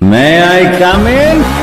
May I come in?